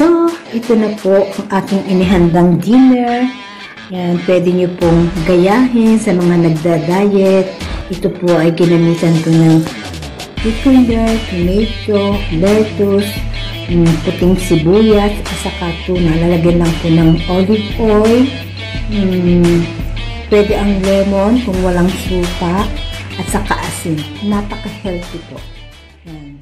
So, ito na po ang aking inihandang dinner. Yan, pwede nyo pong gayahin sa mga nagda-diet. Ito po ay ginamitan ko ng cucumber, tomato, lettuce, um, puting sibuyas, at saka tuna. Lalagyan lang po ng olive oil. Um, pwede ang lemon kung walang suka at saka asin. Napaka-healthy po. Yan.